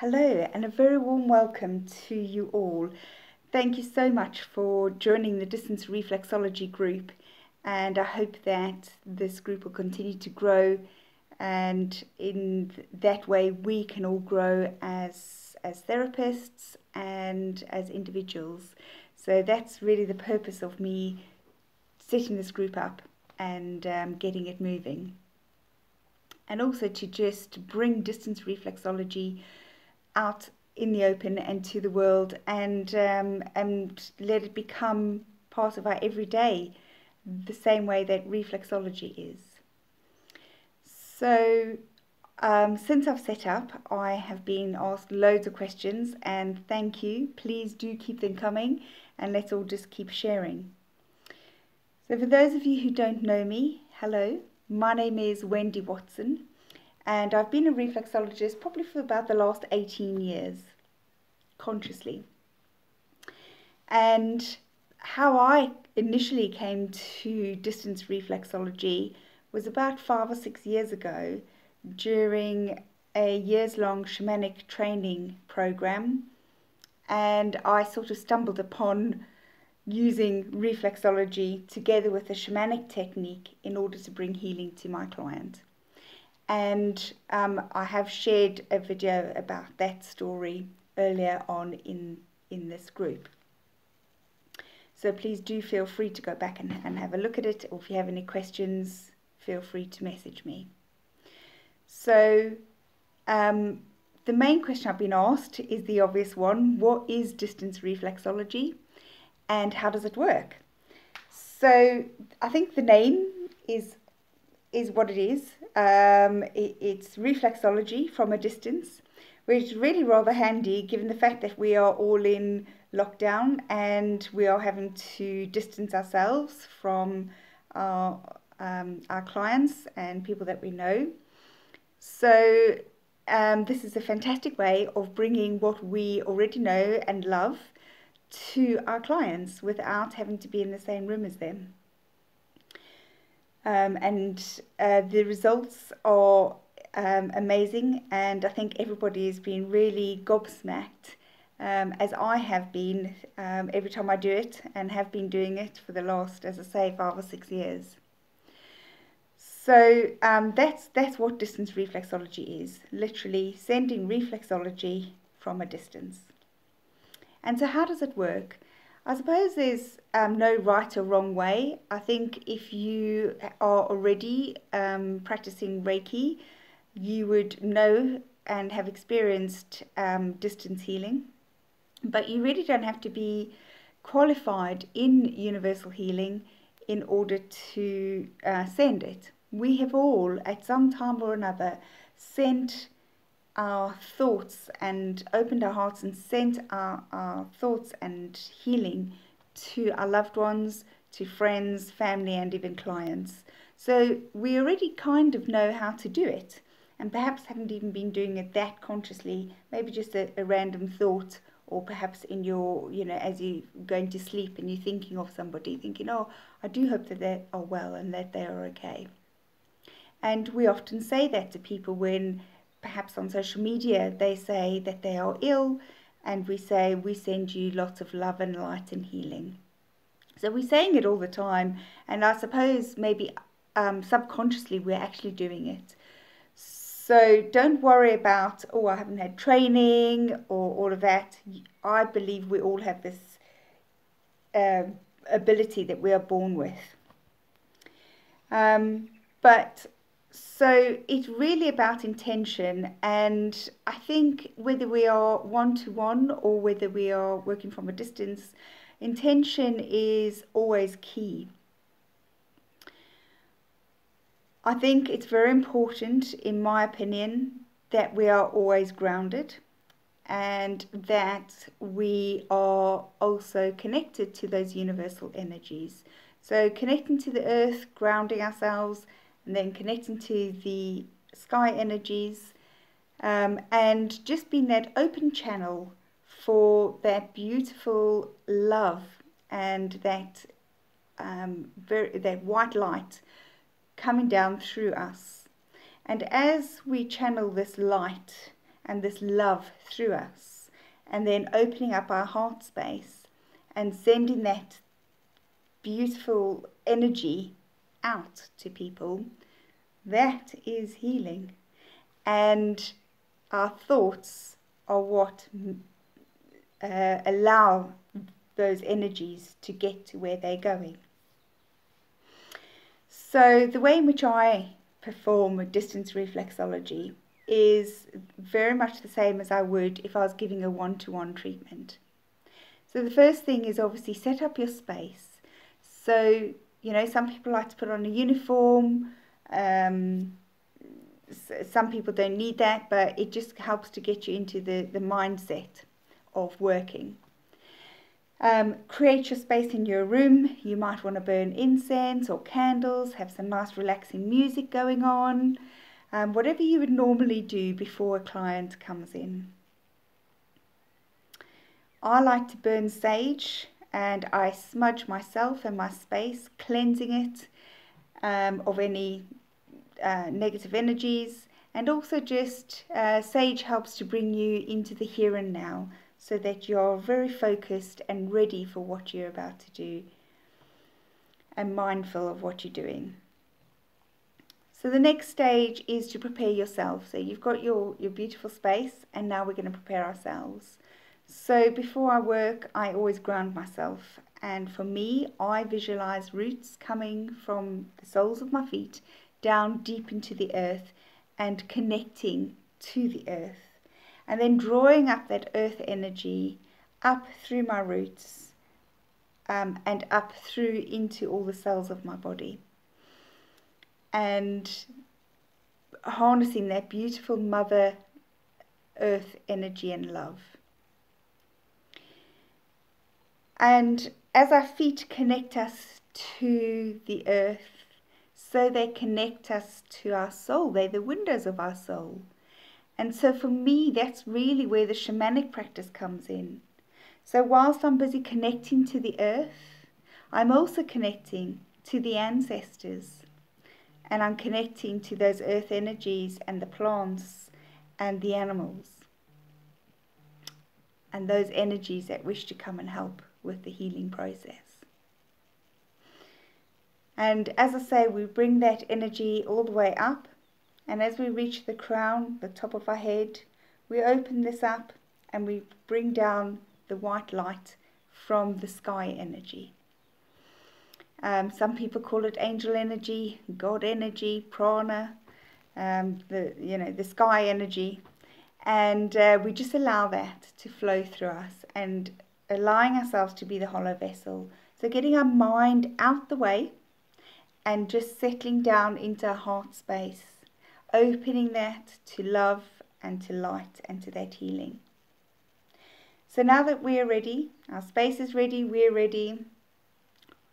Hello, and a very warm welcome to you all. Thank you so much for joining the Distance Reflexology group, and I hope that this group will continue to grow, and in that way, we can all grow as as therapists and as individuals. So that's really the purpose of me setting this group up and um, getting it moving and also to just bring distance reflexology out in the open and to the world and um, and let it become part of our everyday the same way that reflexology is. So um, since I've set up I have been asked loads of questions and thank you. Please do keep them coming and let's all just keep sharing. So for those of you who don't know me hello. My name is Wendy Watson, and I've been a reflexologist probably for about the last 18 years, consciously. And how I initially came to distance reflexology was about five or six years ago during a years long shamanic training program. And I sort of stumbled upon using reflexology together with a shamanic technique in order to bring healing to my client. And um, I have shared a video about that story earlier on in, in this group. So please do feel free to go back and, and have a look at it, or if you have any questions, feel free to message me. So, um, the main question I've been asked is the obvious one what is distance reflexology? and how does it work? So I think the name is is what it is. Um, it, it's reflexology from a distance, which is really rather handy given the fact that we are all in lockdown and we are having to distance ourselves from our um, our clients and people that we know. So um, this is a fantastic way of bringing what we already know and love to our clients without having to be in the same room as them. Um, and uh, the results are um, amazing, and I think everybody has been really gobsmacked, um, as I have been um, every time I do it, and have been doing it for the last, as I say, five or six years. So um, that's that's what distance reflexology is. Literally sending reflexology from a distance. And so, how does it work? I suppose there's um, no right or wrong way. I think if you are already um, practicing Reiki, you would know and have experienced um, distance healing, but you really don't have to be qualified in universal healing in order to uh, send it. We have all, at some time or another, sent our thoughts and opened our hearts and sent our, our thoughts and healing to our loved ones, to friends, family, and even clients. So we already kind of know how to do it, and perhaps haven't even been doing it that consciously, maybe just a, a random thought. Or perhaps in your, you know, as you're going to sleep and you're thinking of somebody, thinking, oh, I do hope that they are well and that they are okay. And we often say that to people when perhaps on social media they say that they are ill and we say we send you lots of love and light and healing. So we're saying it all the time, and I suppose maybe um, subconsciously we're actually doing it. So don't worry about, oh, I haven't had training or all of that. I believe we all have this uh, ability that we are born with. Um, but so it's really about intention, and I think whether we are one to one or whether we are working from a distance, intention is always key. I think it's very important, in my opinion, that we are always grounded and that we are also connected to those universal energies. So, connecting to the earth, grounding ourselves and then connecting to the sky energies um, and just being that open channel for that beautiful love and that um, very, that white light coming down through us. And as we channel this light and this love through us, and then opening up our heart space and sending that beautiful energy out to people, that is healing. And our thoughts are what uh, allow those energies to get to where they're going. So, the way in which I perform a distance reflexology is very much the same as I would if I was giving a one to one treatment. So, the first thing is obviously set up your space. So, you know, some people like to put on a uniform. Some people don't need that, but it just helps to get you into the, the mindset of working. Um, create your space in your room. You might want to burn incense or candles, have some nice relaxing music going on, um, whatever you would normally do before a client comes in. I like to burn sage and I smudge myself and my space, cleansing it um, of any uh, negative energies. And also, just uh, sage helps to bring you into the here and now so that you're very focused and ready for what you're about to do and mindful of what you're doing. So the next stage is to prepare yourself. So you've got your, your beautiful space and now we're going to prepare ourselves. So before I work, I always ground myself. And for me, I visualize roots coming from the soles of my feet down deep into the earth and connecting to the earth and then drawing up that earth energy up through my roots um, and up through into all the cells of my body. And harnessing that beautiful Mother Earth energy and love. And as our feet connect us to the earth, so they connect us to our soul. They're the windows of our soul. And so for me, that's really where the shamanic practice comes in. So whilst I'm busy connecting to the earth, I'm also connecting to the ancestors. And I'm connecting to those earth energies and the plants and the animals. And those energies that wish to come and help with the healing process. And as I say, we bring that energy all the way up and as we reach the crown, the top of our head, we open this up and we bring down the white light from the sky energy. Um, some people call it angel energy, God energy, prana, um, the you know the sky energy, and uh, we just allow that to flow through us and allowing ourselves to be the hollow vessel. So getting our mind out the way and just settling down into heart space opening that to love and to light and to that healing. So now that we're ready, our space is ready, we're ready,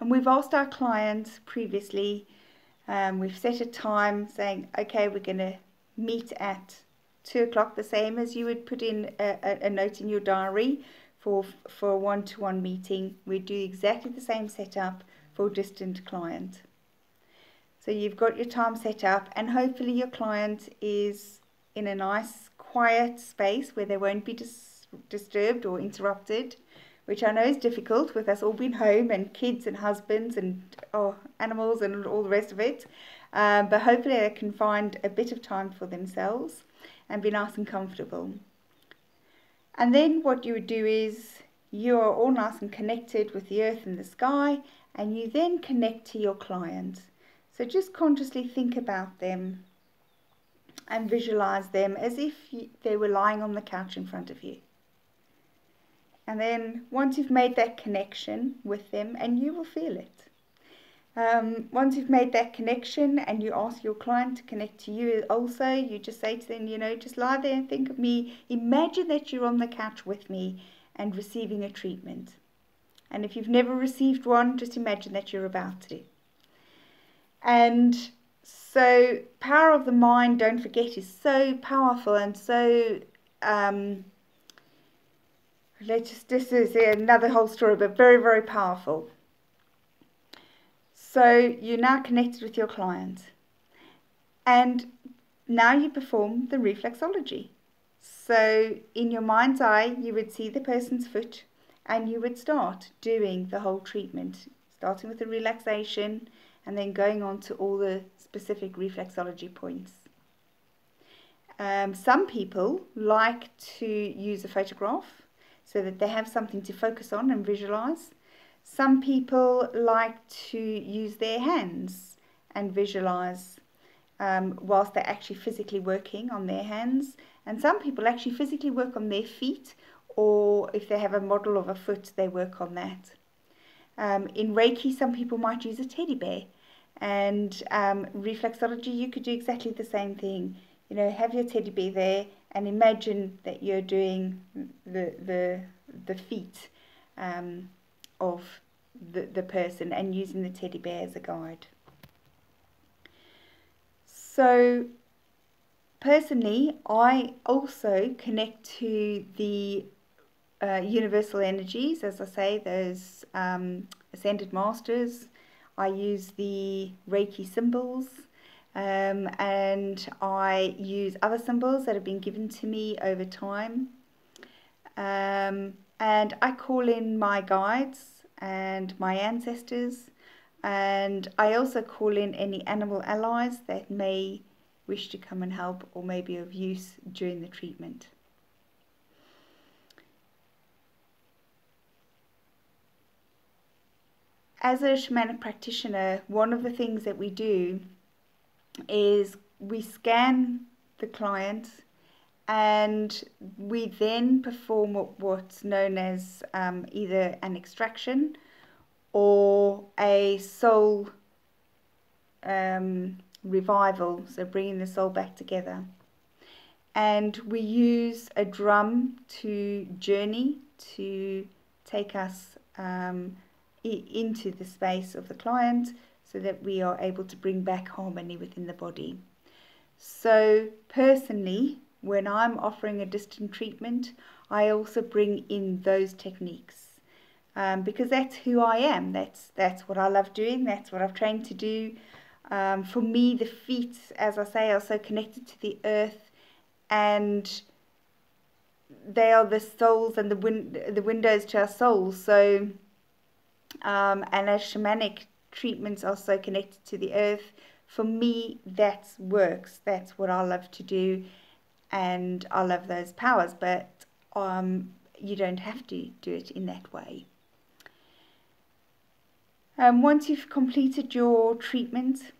and we've asked our clients previously, um, we've set a time saying, okay, we're going to meet at two o'clock, the same as you would put in a, a, a note in your diary for, for a one to one meeting. We do exactly the same setup for a distant client. So you've got your time set up and hopefully your client is in a nice quiet space where they won't be dis disturbed or interrupted, which I know is difficult with us all being home and kids and husbands and oh, animals and all the rest of it. Um, but hopefully they can find a bit of time for themselves and be nice and comfortable. And then what you would do is you are all nice and connected with the earth and the sky and you then connect to your client. So just consciously think about them and visualize them as if they were lying on the couch in front of you. And then once you've made that connection with them, and you will feel it. Um, once you've made that connection and you ask your client to connect to you also, you just say to them, you know, just lie there and think of me. Imagine that you're on the couch with me and receiving a treatment. And if you've never received one, just imagine that you're about to. And so, power of the mind, don't forget, is so powerful and so. Um, let's just, this is another whole story, but very, very powerful. So, you're now connected with your client, and now you perform the reflexology. So, in your mind's eye, you would see the person's foot and you would start doing the whole treatment, starting with the relaxation and then going on to all the specific reflexology points. Um, some people like to use a photograph so that they have something to focus on and visualize. Some people like to use their hands and visualize um, whilst they're actually physically working on their hands. And some people actually physically work on their feet, or if they have a model of a foot, they work on that. Um, in Reiki, some people might use a teddy bear. And um, reflexology, you could do exactly the same thing. You know, have your teddy bear there and imagine that you're doing the, the, the feet um, of the, the person and using the teddy bear as a guide. So personally, I also connect to the uh, universal energies, as I say, those um, ascended masters. I use the Reiki symbols um, and I use other symbols that have been given to me over time. Um, and I call in my guides and my ancestors and I also call in any animal allies that may wish to come and help or may be of use during the treatment. As a shamanic practitioner, one of the things that we do is we scan the client and we then perform what's known as um, either an extraction or a soul um, revival, so bringing the soul back together. And we use a drum to journey to take us um, into the space of the client so that we are able to bring back harmony within the body. So, personally, when I'm offering a distant treatment, I also bring in those techniques um, because that's who I am. That's that's what I love doing. That's what I've trained to do. Um, for me, the feet, as I say, are so connected to the earth, and they are the souls and the win- the windows to our souls. So, um, and as shamanic treatments are so connected to the earth, for me, that works. That's what I love to do, and I love those powers. But um, you don't have to do it in that way. Um, once you've completed your treatment,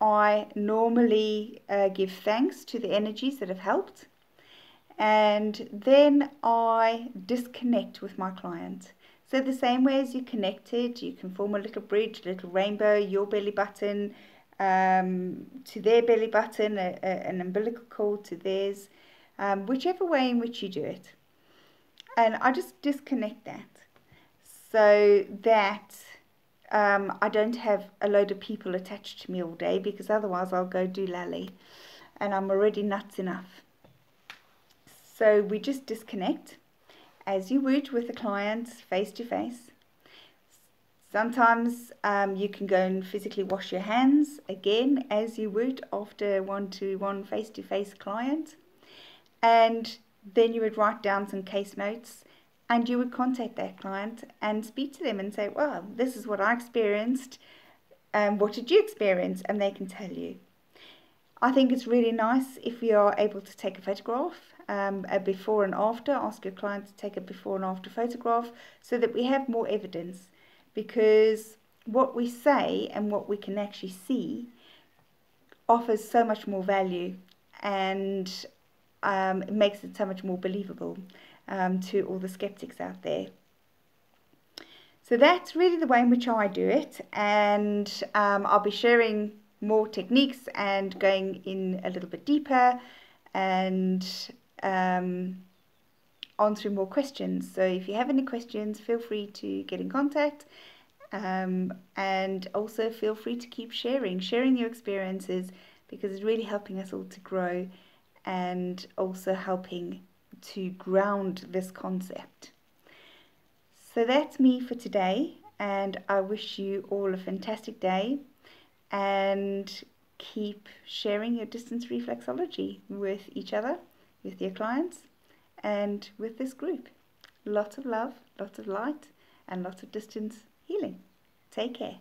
I normally uh, give thanks to the energies that have helped and then I disconnect with my client. So the same way as you connected, you can form a little bridge, a little rainbow, your belly button um, to their belly button, a, a, an umbilical cord to theirs, um, whichever way in which you do it. And I just disconnect that so that um, I don't have a load of people attached to me all day because otherwise I'll go do lally and I'm already nuts enough. So we just disconnect as you would with a client face to face. Sometimes um, you can go and physically wash your hands again as you would after one to one face to face client. And then you would write down some case notes and you would contact that client and speak to them and say, well, this is what I experienced. Um, what did you experience? And they can tell you. I think it's really nice if you are able to take a photograph, um, a before and after. Ask your client to take a before and after photograph so that we have more evidence. Because what we say and what we can actually see offers so much more value and um, it makes it so much more believable um, to all the skeptics out there. So that's really the way in which I do it, and um, I'll be sharing more techniques and going in a little bit deeper and um, answering more questions. So if you have any questions, feel free to get in contact. Um, and also feel free to keep sharing, sharing your experiences because it's really helping us all to grow and also helping to ground this concept. So that's me for today, and I wish you all a fantastic day and keep sharing your distance reflexology with each other, with your clients, and with this group. Lots of love, lots of light, and lots of distance healing. Take care.